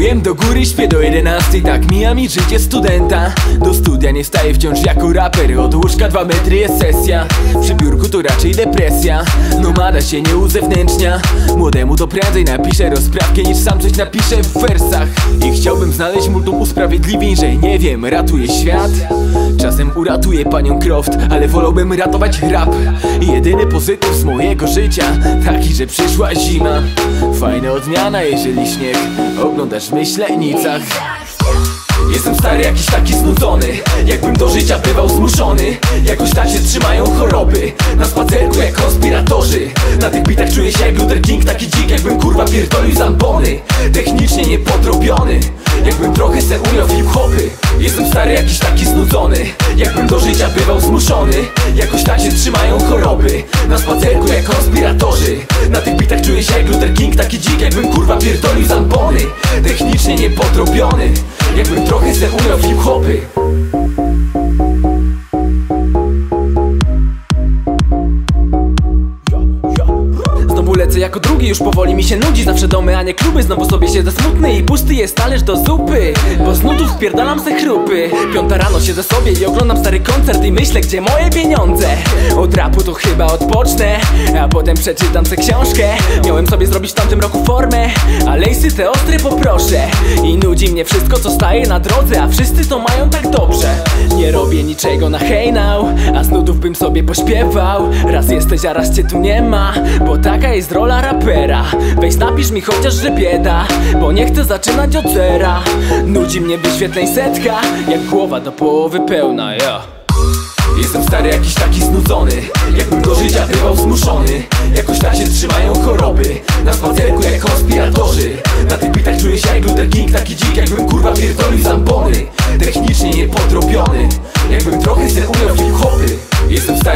Chujem do góry śpię do 11 Tak mija mi życie studenta. Do studia nie staję wciąż jako raper. Od łóżka dwa metry jest sesja. Przy biurku to raczej depresja. Nomada się nie uzewnętrznia. Młodemu to prędzej napiszę rozprawkę Niż sam coś napiszę w wersach. I chciałbym znaleźć multum usprawiedliwień Że nie wiem, ratuje świat. Czasem uratuję panią Croft Ale wolałbym ratować rap. Jedyny pozytyw z mojego życia Taki, że przyszła zima. Fajna odmiana, jeżeli śnieg Oglądasz w myślenicach Jestem stary, jakiś taki znudzony Jakbym do życia bywał zmuszony. Jakoś tak się trzymają choroby Na spacerku jak konspiratorzy. Na tych bitach czuję się jak Luther King Taki dzik, jakbym kurwa pierdolił zambony. Technicznie niepodrobiony Jakbym trochę se umiał hip-hopy Jestem stary, jakiś taki znudzony. Jakbym do życia bywał zmuszony Jakoś tak się trzymają choroby. Na spacerku jak konspiratorzy drugi, już powoli mi się nudzi. Zawsze domy, a nie kluby, znowu sobie siedzę smutny I pusty jest talerz do zupy. Bo z nudów spierdalam se chrupy. Piąta rano siedzę sobie i oglądam stary koncert I myślę, gdzie moje pieniądze? Od rapu to chyba odpocznę A potem przeczytam se książkę. Miałem sobie zrobić w tamtym roku formę A te ostre poproszę. I nudzi mnie wszystko, co staje na drodze A wszyscy to mają tak dobrze. Nie robię niczego na hej now A z nudów bym sobie pośpiewał. Raz jesteś, a raz cię tu nie ma Bo taka jest rola rapera Weź napisz mi chociaż, że bieda Bo nie chcę zaczynać od zera. Nudzi mnie wyświetleń setka Jak głowa do połowy pełna, ja. Jestem stary, jakiś taki znudzony Jakbym do życia bywał zmuszony. Jakoś tak się trzymają choroby Na spacerku jak konspiratorzy. Na tych bitach czuję się jak Luther King Taki dzik, jakbym kurwa pierdolił zambony Technicznie niepodrobiony Jakbym trochę se umiał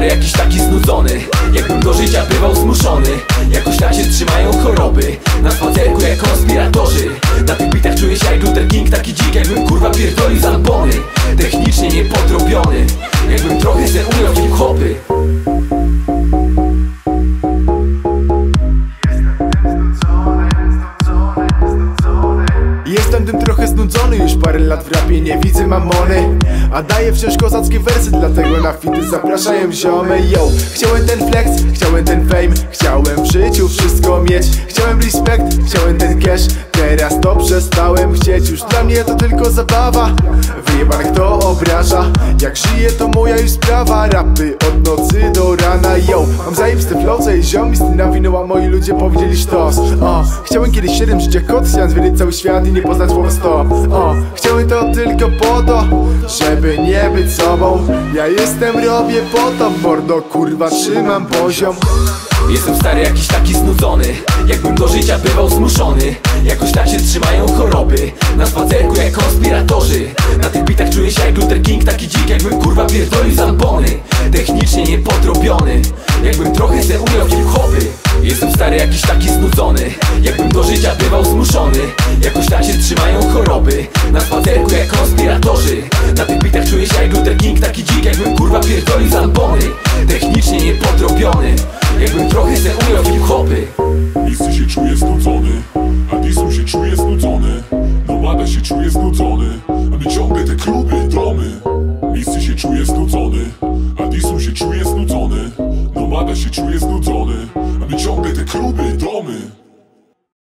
stary, jakiś taki znudzony. Jakbym do życia bywał zmuszony. Jakoś tak się trzymają choroby. Na spacerku jak konspiratorzy Na tych bitach znudzony, już parę lat w rapie nie widzę mamony. A daję wciąż kozackie wersy, dlatego na fity zapraszają ziomy Yo, chciałem ten flex, chciałem ten fame. Chciałem w życiu wszystko mieć. Chciałem respekt, chciałem ten cash Teraz to przestałem chcieć, już dla mnie to tylko zabawa. Wyjebane kto obraża? Jak żyję to moja już sprawa. Rapy od nocy do rana, yo. Mam zajebiste flowce i ziomi nawinęła moi ludzie powiedzieli sztos. O, chciałem kiedyś 7 życia kot, chciałem zwiedzić cały świat i nie poznać słowa stop. O, chciałem to tylko po to, żeby nie być sobą. Ja jestem, robię po to, mordo kurwa trzymam poziom. Jestem stary, jakiś taki znudzony Jakbym do życia bywał zmuszony Jakoś tak się trzymają choroby. Na spacerku jak konspiratorzy Na tych bitach czuję się jak Luther King Taki dzik, jakbym kurwa pierdolił zambony Technicznie niepodrobiony Jakbym trochę se umiał hip-hopy. Jestem stary, jakiś taki znudzony Jakbym do życia bywał zmuszony. Jakoś tak się trzymają choroby Na spacerku jak konspiratorzy. Na tych bitach czuję się jak Luther King Taki dzik, jakbym kurwa pierdolił zambony Technicznie niepodrobiony Jakbym trochę se umiał hip-hopy